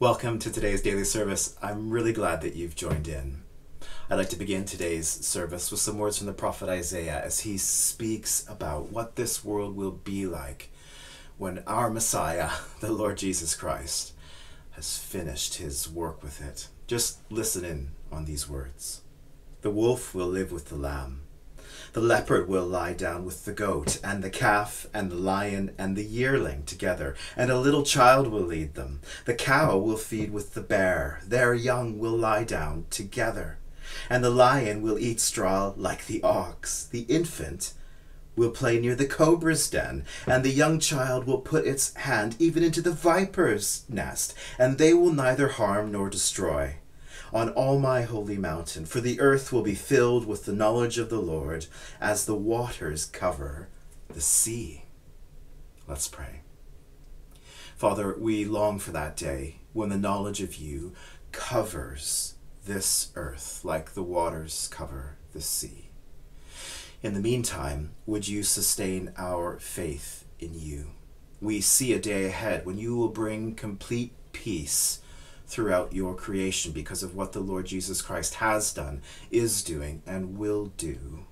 Welcome to today's daily service. I'm really glad that you've joined in. I'd like to begin today's service with some words from the prophet Isaiah as he speaks about what this world will be like when our Messiah, the Lord Jesus Christ, has finished his work with it. Just listen in on these words. The wolf will live with the lamb. The leopard will lie down with the goat, and the calf, and the lion, and the yearling together, and a little child will lead them. The cow will feed with the bear, their young will lie down together. And the lion will eat straw like the ox. The infant will play near the cobra's den, and the young child will put its hand even into the viper's nest, and they will neither harm nor destroy on all my holy mountain, for the earth will be filled with the knowledge of the Lord as the waters cover the sea. Let's pray. Father, we long for that day when the knowledge of you covers this earth like the waters cover the sea. In the meantime, would you sustain our faith in you? We see a day ahead when you will bring complete peace throughout your creation because of what the Lord Jesus Christ has done, is doing, and will do.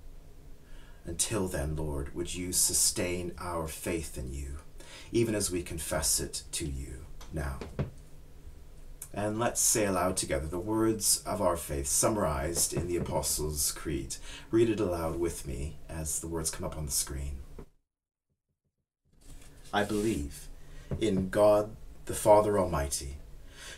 Until then, Lord, would you sustain our faith in you, even as we confess it to you now. And let's say aloud together the words of our faith summarized in the Apostles' Creed. Read it aloud with me as the words come up on the screen. I believe in God the Father Almighty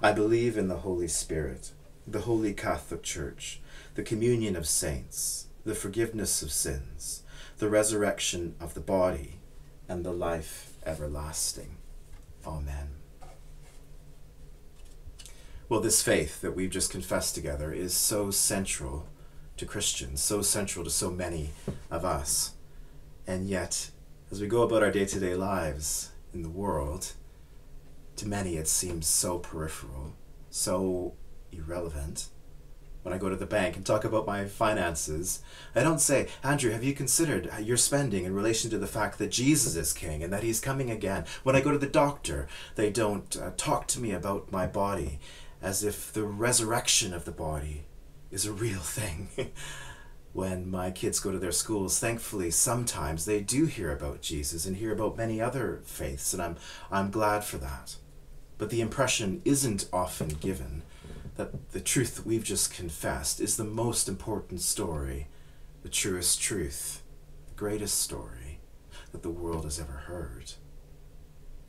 I believe in the Holy Spirit, the Holy Catholic Church, the communion of saints, the forgiveness of sins, the resurrection of the body, and the life everlasting. Amen. Well, this faith that we've just confessed together is so central to Christians, so central to so many of us. And yet, as we go about our day to day lives in the world, to many it seems so peripheral, so irrelevant. When I go to the bank and talk about my finances, I don't say, Andrew, have you considered your spending in relation to the fact that Jesus is king and that he's coming again? When I go to the doctor, they don't uh, talk to me about my body as if the resurrection of the body is a real thing. when my kids go to their schools, thankfully sometimes they do hear about Jesus and hear about many other faiths, and I'm I'm glad for that. But the impression isn't often given that the truth that we've just confessed is the most important story, the truest truth, the greatest story that the world has ever heard.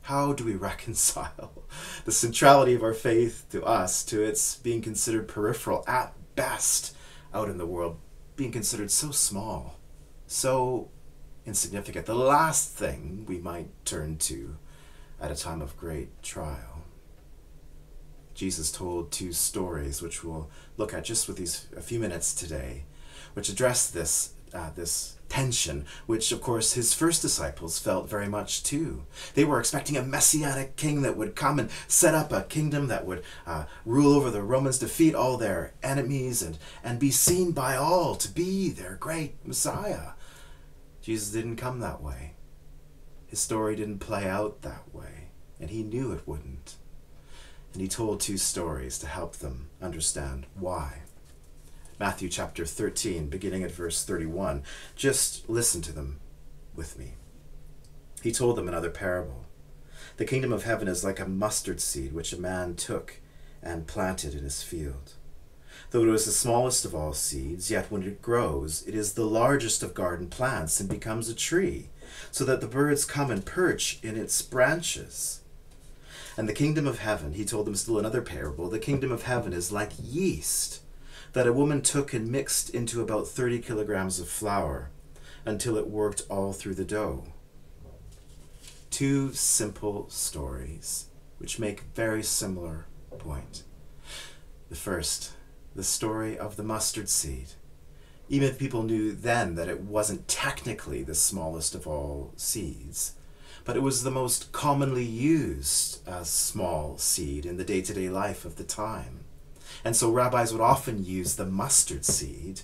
How do we reconcile the centrality of our faith to us to its being considered peripheral at best out in the world, being considered so small, so insignificant, the last thing we might turn to at a time of great trial? Jesus told two stories, which we'll look at just with these a few minutes today, which address this uh, this tension, which of course his first disciples felt very much too. They were expecting a messianic king that would come and set up a kingdom that would uh, rule over the Romans, defeat all their enemies, and and be seen by all to be their great Messiah. Jesus didn't come that way. His story didn't play out that way, and he knew it wouldn't and he told two stories to help them understand why. Matthew chapter 13, beginning at verse 31. Just listen to them with me. He told them another parable. The kingdom of heaven is like a mustard seed which a man took and planted in his field. Though it is the smallest of all seeds, yet when it grows, it is the largest of garden plants and becomes a tree, so that the birds come and perch in its branches. And the kingdom of heaven, he told them still another parable, the kingdom of heaven is like yeast that a woman took and mixed into about 30 kilograms of flour until it worked all through the dough. Two simple stories which make very similar point. The first, the story of the mustard seed. Even if people knew then that it wasn't technically the smallest of all seeds, but it was the most commonly used uh, small seed in the day to day life of the time. And so rabbis would often use the mustard seed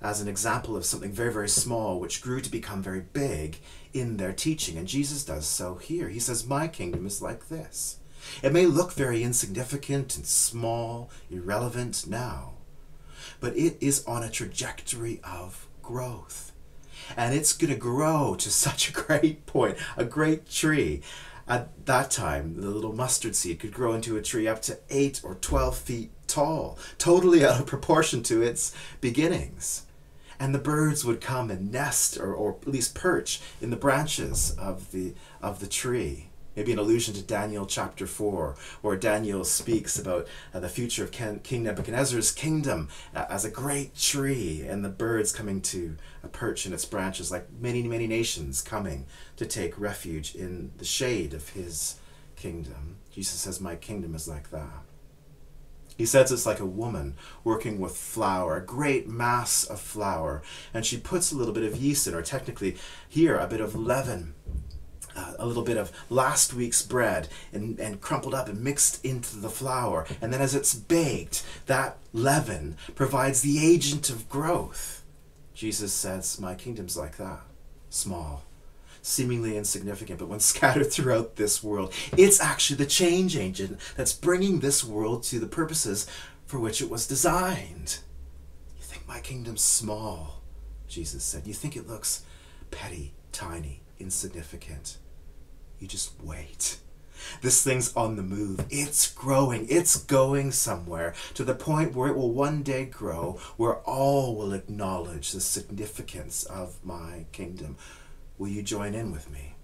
as an example of something very, very small which grew to become very big in their teaching. And Jesus does so here. He says, My kingdom is like this. It may look very insignificant and small, irrelevant now, but it is on a trajectory of growth. And it's going to grow to such a great point, a great tree. At that time, the little mustard seed could grow into a tree up to 8 or 12 feet tall, totally out of proportion to its beginnings. And the birds would come and nest or, or at least perch in the branches of the, of the tree. Maybe an allusion to Daniel chapter 4, where Daniel speaks about uh, the future of King Nebuchadnezzar's kingdom uh, as a great tree and the birds coming to a perch in its branches, like many, many nations coming to take refuge in the shade of his kingdom. Jesus says, My kingdom is like that. He says it's like a woman working with flour, a great mass of flour, and she puts a little bit of yeast in, or technically here, a bit of leaven a little bit of last week's bread and, and crumpled up and mixed into the flour. And then as it's baked, that leaven provides the agent of growth. Jesus says, My kingdom's like that small, seemingly insignificant, but when scattered throughout this world, it's actually the change agent that's bringing this world to the purposes for which it was designed. You think my kingdom's small, Jesus said. You think it looks petty, tiny, insignificant. You just wait. This thing's on the move. It's growing. It's going somewhere to the point where it will one day grow, where all will acknowledge the significance of my kingdom. Will you join in with me?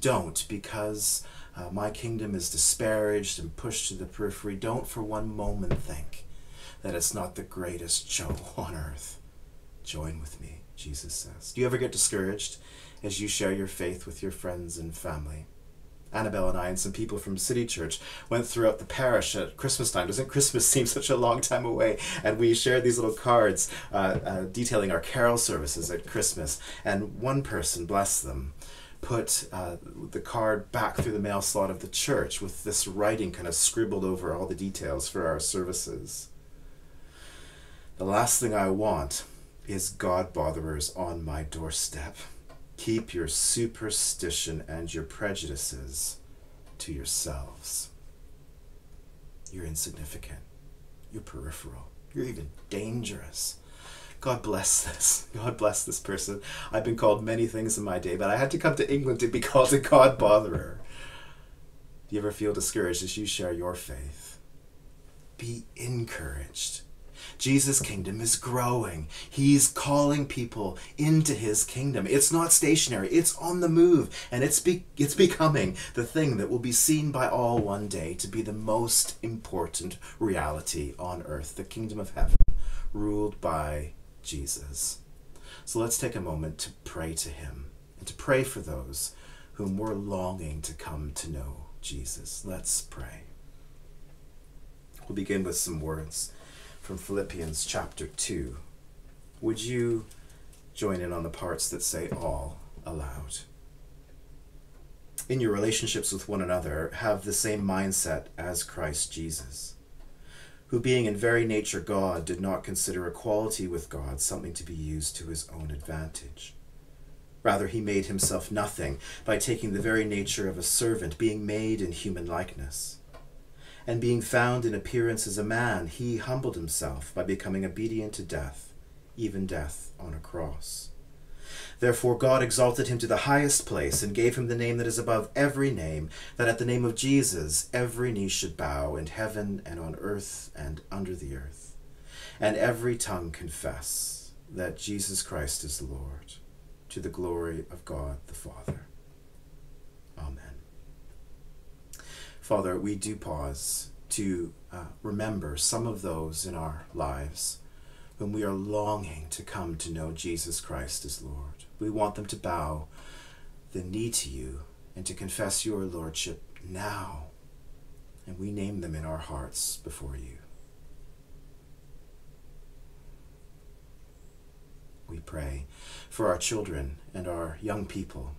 Don't, because uh, my kingdom is disparaged and pushed to the periphery. Don't for one moment think that it's not the greatest show on earth. Join with me, Jesus says. Do you ever get discouraged as you share your faith with your friends and family. Annabelle and I and some people from City Church went throughout the parish at Christmas time. Doesn't Christmas seem such a long time away? And we shared these little cards uh, uh, detailing our carol services at Christmas. And one person, bless them, put uh, the card back through the mail slot of the church with this writing kind of scribbled over all the details for our services. The last thing I want is God botherers on my doorstep. Keep your superstition and your prejudices to yourselves. You're insignificant. You're peripheral. You're even dangerous. God bless this. God bless this person. I've been called many things in my day, but I had to come to England to be called a God botherer. Do you ever feel discouraged as you share your faith? Be encouraged. Jesus' kingdom is growing. He's calling people into his kingdom. It's not stationary, it's on the move, and it's, be- it's becoming the thing that will be seen by all one day to be the most important reality on earth the kingdom of heaven, ruled by Jesus. So let's take a moment to pray to him and to pray for those whom we're longing to come to know Jesus. Let's pray. We'll begin with some words from Philippians chapter 2. Would you join in on the parts that say all aloud? In your relationships with one another, have the same mindset as Christ Jesus, who, being in very nature God, did not consider equality with God something to be used to his own advantage. Rather, he made himself nothing by taking the very nature of a servant, being made in human likeness and being found in appearance as a man, he humbled himself by becoming obedient to death, even death on a cross. Therefore God exalted him to the highest place and gave him the name that is above every name, that at the name of Jesus every knee should bow in heaven and on earth and under the earth, and every tongue confess that Jesus Christ is Lord, to the glory of God the Father. Father, we do pause to uh, remember some of those in our lives whom we are longing to come to know Jesus Christ as Lord. We want them to bow the knee to you and to confess your Lordship now. and we name them in our hearts before you. We pray for our children and our young people.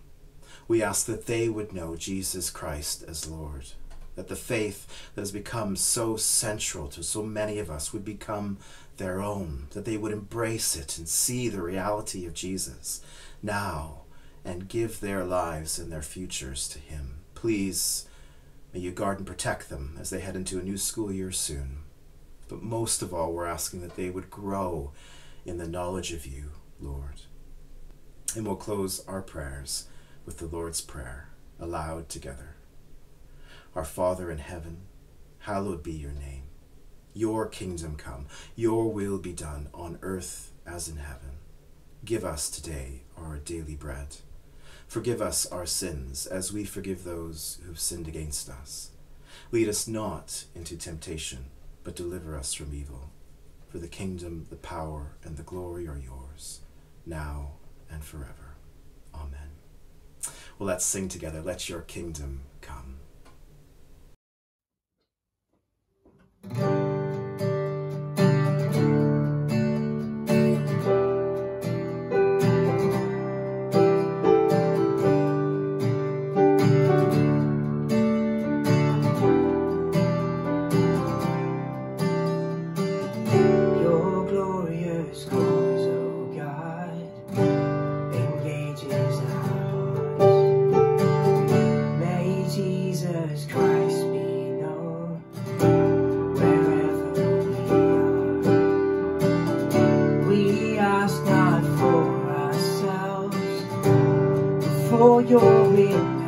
We ask that they would know Jesus Christ as Lord, that the faith that has become so central to so many of us would become their own, that they would embrace it and see the reality of Jesus now and give their lives and their futures to Him. Please, may you guard and protect them as they head into a new school year soon. But most of all, we're asking that they would grow in the knowledge of you, Lord. And we'll close our prayers with the Lord's Prayer, aloud together. Our Father in heaven, hallowed be your name. Your kingdom come, your will be done on earth as in heaven. Give us today our daily bread. Forgive us our sins as we forgive those who've sinned against us. Lead us not into temptation, but deliver us from evil. For the kingdom, the power, and the glory are yours, now and forever. Amen. Well, let's sing together. Let your kingdom for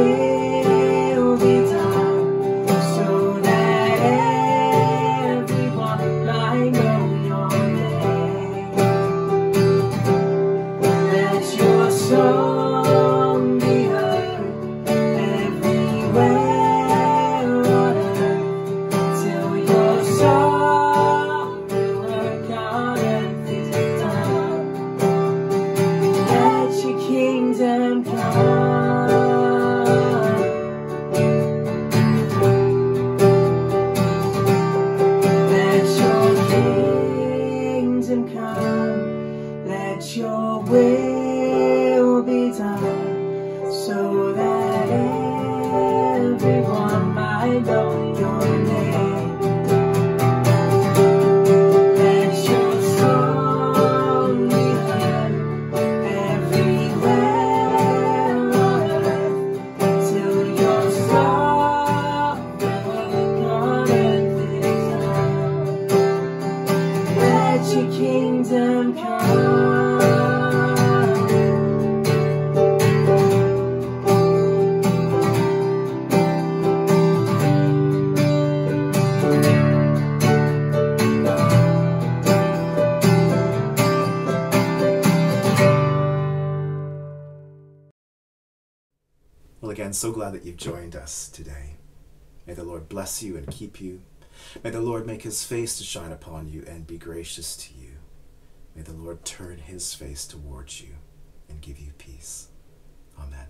You. your way. Again so glad that you've joined us today. May the Lord bless you and keep you. May the Lord make his face to shine upon you and be gracious to you. May the Lord turn his face towards you and give you peace. Amen.